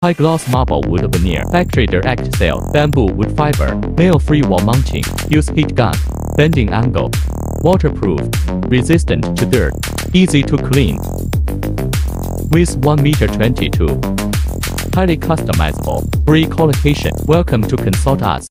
High gloss marble wood veneer, factory direct sale, bamboo wood fiber, nail free wall mounting, use heat gun, bending angle, waterproof, resistant to dirt, easy to clean. With 1 meter 22. Highly customizable, free qualification. Welcome to consult us.